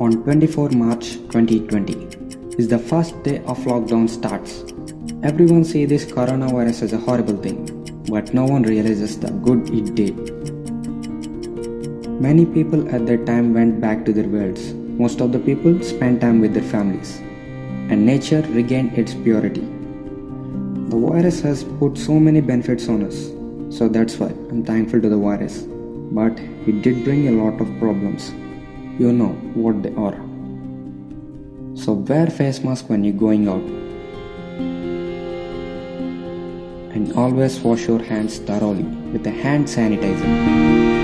On 24 March 2020 is the first day of lockdown starts. Everyone say this coronavirus is a horrible thing, but no one realizes the good it did. Many people at that time went back to their worlds. Most of the people spent time with their families, and nature regained its purity. The virus has put so many benefits on us, so that's why I'm thankful to the virus. But it did bring a lot of problems. You know what they are. So wear face mask when you're going out. And always wash your hands thoroughly with a hand sanitizer.